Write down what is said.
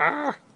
Ah.